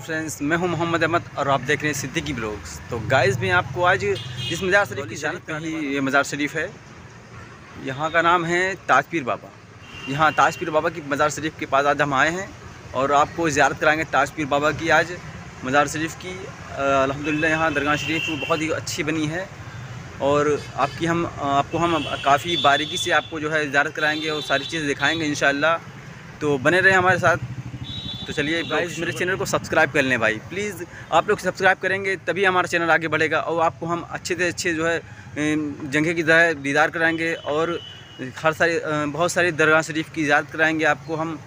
Friends मैं हूँ मोहम्मद अहमद और आप देख रहे हैं सिद्दीकी ब्लॉग्स। तो गाइस मैं आपको आज जिस मज़ार शरीफ की जानत पे ही ये मज़ार शरीफ है यहाँ का नाम है ताजपीर बाबा। यहाँ ताजपीर बाबा की मज़ार शरीफ के पास आज हम आए हैं और आपको ज़्यारत कराएँगे ताजपीर बाबा की आज मज़ार शरीफ की। अल्हम्दुलिल्लाह यहाँ दरगाह शरीफ बहुत ही अच्छी बनी है और आपकी हम आपको हम काफ़ी बारीकी से आपको जो है ज़्यारत कराएँगे और सारी चीज़ें दिखाएँगे इन तो बने रहे हमारे साथ तो चलिए भाई मेरे चैनल को सब्सक्राइब कर लें भाई। प्लीज़ आप लोग सब्सक्राइब करेंगे तभी हमारा चैनल आगे बढ़ेगा और आपको हम अच्छे से अच्छे जो है जगह की जो दीदार कराएँगे और हर सारी बहुत सारी दरगाह शरीफ की इजाज़त कराएँगे आपको हम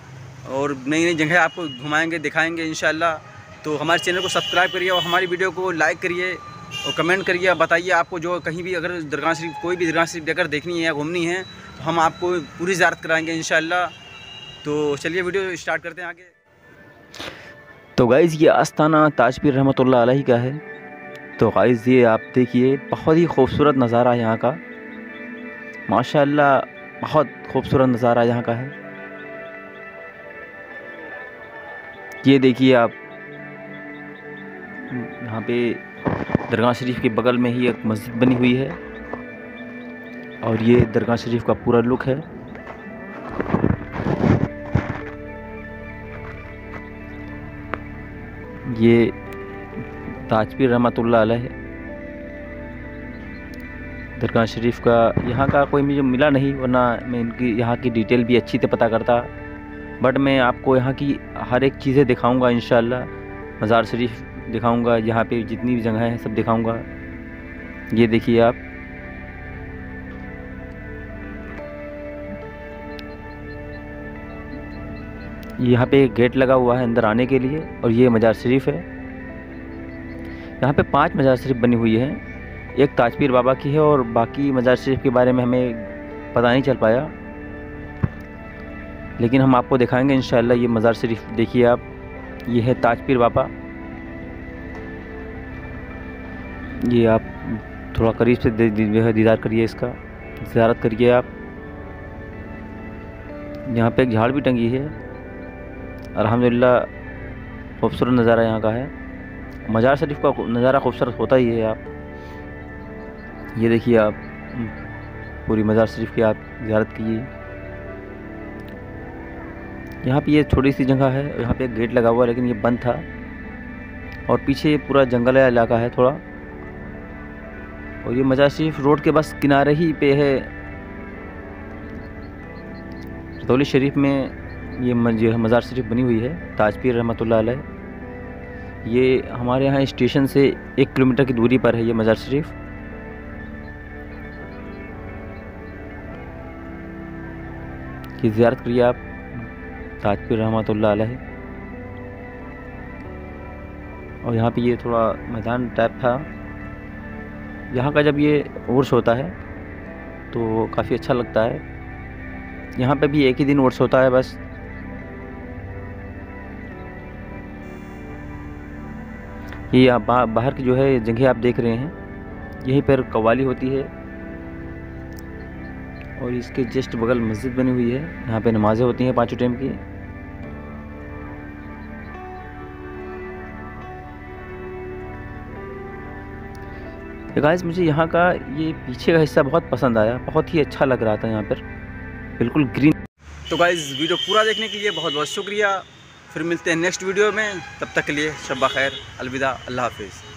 और नई नई जगह आपको घुमाएँगे दिखाएँगे इन तो हमारे चैनल को सब्सक्राइब करिए और हमारी वीडियो को लाइक करिए और कमेंट करिए बताइए आपको जो कहीं भी अगर दरगाह शरीफ कोई भी दरगाह शरीफ अगर देखनी है या घूमनी है तो हम आपको पूरी ज़्यारत कराएँगे इन तो चलिए वीडियो स्टार्ट करते हैं आगे। तो गाइज़ ये आस्थाना ताजपीर रहमत अलैहि का है। तो गाइज़ ये आप देखिए, बहुत ही खूबसूरत नज़ारा यहाँ का। माशाल्लाह, बहुत खूबसूरत नज़ारा यहाँ का है। ये देखिए आप, यहाँ पे दरगाह शरीफ के बगल में ही एक मस्जिद बनी हुई है। और ये दरगाह शरीफ का पूरा लुक है। ये ताजपीर रहमत है दरगाह शरीफ का यहाँ का कोई मुझे मिला नहीं, वरना मैं इनकी, यहाँ की डिटेल भी अच्छी से पता करता। बट मैं आपको यहाँ की हर एक चीज़ें दिखाऊँगा इन मज़ार शरीफ दिखाऊँगा, यहाँ पे जितनी भी जगह हैं सब दिखाऊँगा। ये देखिए आप। यहाँ पे एक गेट लगा हुआ है अंदर आने के लिए, और ये मज़ार शरीफ है। यहाँ पे पाँच मज़ार शरीफ बनी हुई है। एक ताजपीर बाबा की है, और बाकी मज़ार शरीफ के बारे में हमें पता नहीं चल पाया। लेकिन हम आपको दिखाएँगे इन ये मज़ार शरीफ। देखिए आप, ये है ताजपीर बाबा। ये आप थोड़ा करीब से दीदार करिए इसका, ज़्यारत करिए आप। यहाँ पे एक झाड़ भी टंगी है। अल्हम्दुलिल्लाह, खूबसूरत नज़ारा यहाँ का है। मज़ार शरीफ का नज़ारा खूबसूरत होता ही है आप ये देखिए आप पूरी मज़ार शरीफ की आप ज़्यारत कीजिए। यहाँ पे ये छोटी सी जगह है, यहाँ पे एक गेट लगा हुआ है, लेकिन ये बंद था। और पीछे ये पूरा जंगल इलाका है थोड़ा। और ये मज़ार शरीफ रोड के बस किनारे ही पे है। रतौली शरीफ में ये मज़ार शरीफ बनी हुई है, ताजपीर रहमत ये हमारे यहाँ स्टेशन से एक किलोमीटर की दूरी पर है ये मज़ार शरीफ। की ज़्यारत करिए आप, ताजपीर रहमत और यहाँ पे ये थोड़ा मैदान टाइप था। यहाँ का जब ये उर्स होता है तो काफ़ी अच्छा लगता है। यहाँ पे भी एक ही दिन उर्स होता है बस। ये आप बाहर की जो है जगह आप देख रहे हैं, यहीं पर कवाली होती है। और इसके जस्ट बगल मस्जिद बनी हुई है, यहाँ पे नमाज़ें होती हैं पाँचों टाइम की। गाइस, मुझे यहाँ का ये पीछे का हिस्सा बहुत पसंद आया, बहुत ही अच्छा लग रहा था यहाँ पर। बिल्कुल ग्रीन। तो गाइस, वीडियो पूरा देखने के लिए बहुत बहुत शुक्रिया। फिर मिलते हैं नेक्स्ट वीडियो में। तब तक के लिए शब्बा खैर अलविदा, अल्लाह हाफिज़।